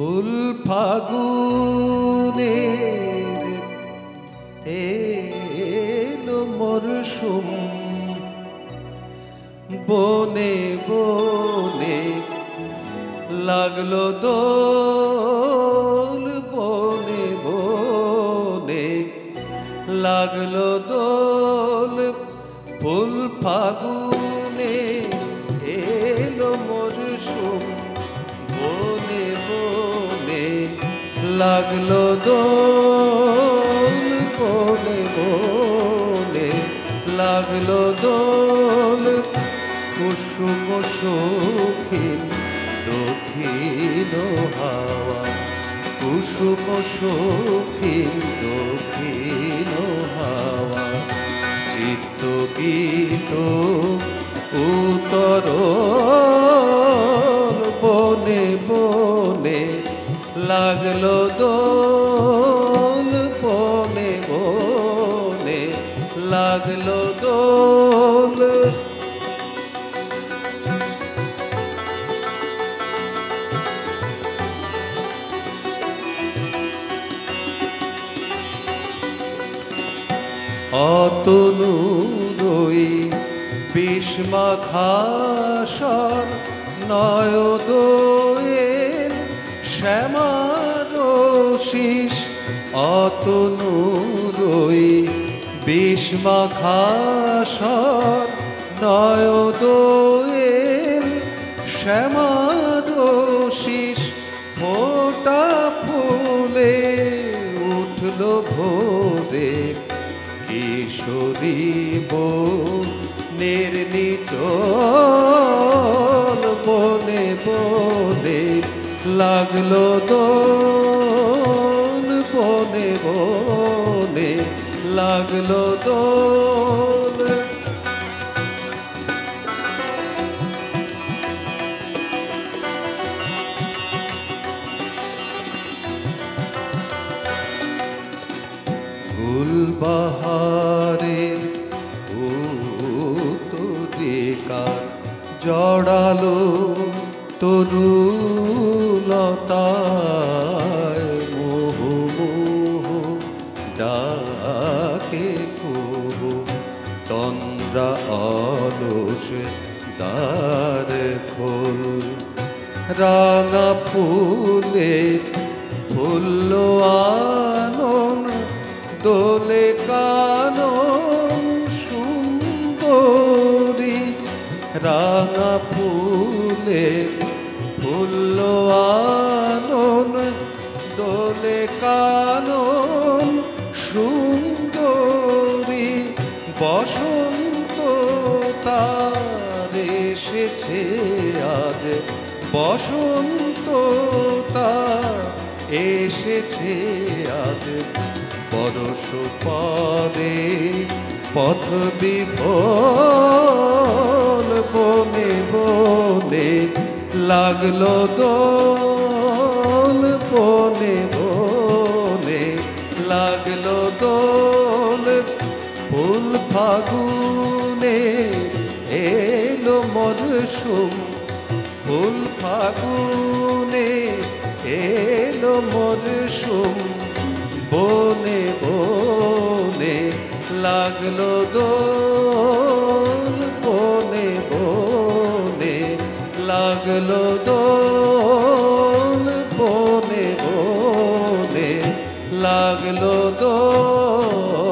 ফুল ফাগুনের এলো মরশুম। বনে বনে লাগল দোল বনে বনে লাগল দোল ফুল ফাগুনে লাগল দোল বনে বনে লাগল দোল কুসুম সখীন দক্ষিণ হাওয়া। কুসুম সখীন দক্ষিণ হাওয়া। চিত্ত গীত উতর বনে বনে লাগল দোল বনে বনে লাগল দোল। অতনুরই বিষ্মা খাসর নয়দোয়েল শ্যামারশিস অতনুরই বিষ্মা খাসর নয়দোয়েল শ্যামারশিস ফোটা ফুলে উঠল ভোরে। কিশোরী নের নিচল লাগল দোল বনে বনে লাগল দোল। গুলবাহারের উত্তরিকার জড়ালো তরুলতায় মোহ মোহ ডাকে কুহু তন্দ্রা অলস দ্বার খোল। রাঙা ফুলে ফুল্ল আনন, দোলে কানন রাঙা ফুলে ফুল্ল আনন দোলে কানন, সুন্দরী বসন্ত তার এসেছে আজ। বসন্ত এসেছে আজ। পরশ পদে পথ বিফল লাগল দোল বনে বনে লাগল দোল ফুল ফাগুনে এলো মরশুম। ফুল ফাগুনে এলো মরশুম। বনে বনে লাগল দোল লাগল দোল বনে বনে লাগল দোল।